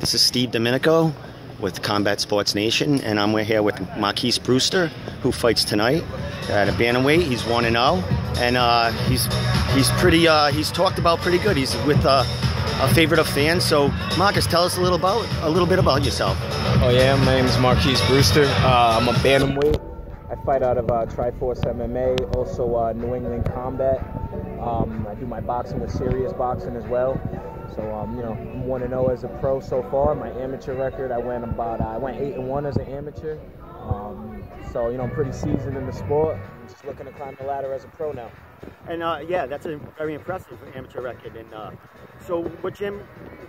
This is Steve Domenico with Combat Sports Nation, and I'm here with Marquis Brewster, who fights tonight at a bantamweight. He's one and zero, and uh, he's he's pretty. Uh, he's talked about pretty good. He's with uh, a favorite of fans. So, Marcus, tell us a little about a little bit about yourself. Oh yeah, my name is Marquis Brewster. Uh, I'm a bantamweight. I fight out of uh, Triforce MMA, also New England Combat. Um, I do my boxing with Serious Boxing as well. So um, you know, I'm one and zero as a pro so far. My amateur record, I went about uh, I went eight and one as an amateur. Um, so you know, I'm pretty seasoned in the sport. I'm just looking to climb the ladder as a pro now. And uh, yeah, that's a very impressive amateur record. And uh, so, what gym?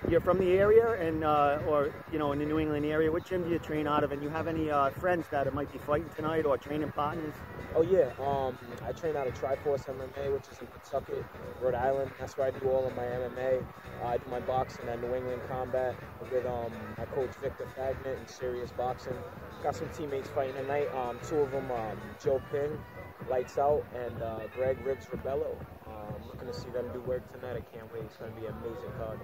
You're from the area, and uh, or you know, in the New England area. What gym do you train out of? And you have any uh, friends that might be fighting tonight, or training partners? Oh yeah, um, I train out of Triforce MMA, which is in Pawtucket, Rhode Island. That's where I do all of my MMA. Uh, I do my boxing at New England Combat with um, my coach Victor Fagnet and Serious Boxing. Got some teammates fighting tonight. Um, two of them, um, Joe Ping, Lights Out, and uh, Greg Ribs Rebello. Um, looking to see them do work tonight. I can't wait. It's going to be an amazing card.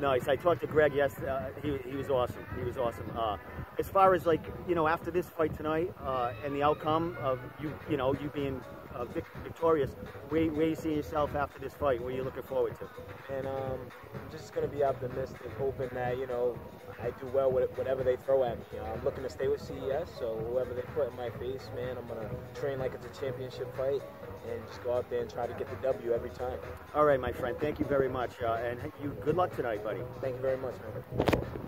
Nice. I talked to Greg. yesterday. uh, he, he was awesome. He was awesome. Uh, as far as like you know, after this fight tonight uh, and the outcome of you, you know, you being uh, vic- victorious, where, where you see yourself after this fight? What are you looking forward to? And um, I'm just going to be optimistic, hoping that, you know, I do well with whatever they throw at me. You know, I'm looking to stay with CES, so whoever they put in my face, man, I'm going to train like it's a championship fight and just go out there and try to get the W every time. All right, my friend. Thank you very much, uh, and you good luck tonight, buddy. Thank you very much, man.